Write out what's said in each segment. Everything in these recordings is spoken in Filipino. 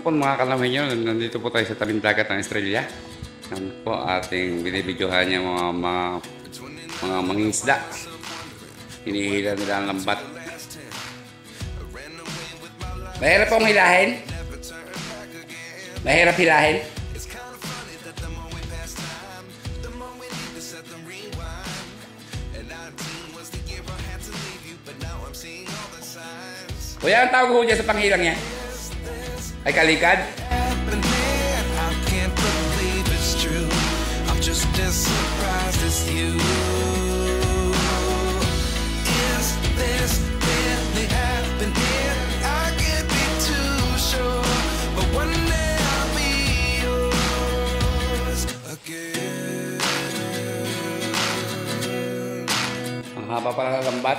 Po mga kalamay nyo, nandito po tayo sa tabing dagat ng Australia. Yan po ating binibidyohan niya mga mga mga mangingisda. Hinihila nila ang lambat. Mahirap pong hilahin? Mahirap hilahin? Kuya, ang tawag ko dyan sa panghilang niya? Ay kalikad? pala ng lambat.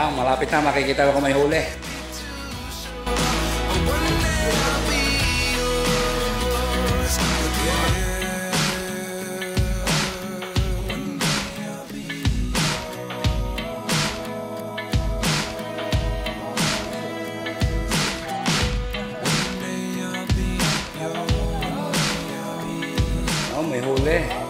really Yan, malapit na makikita ko may huli. One day I'll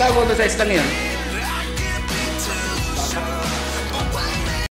Tá, vou deixar isso também.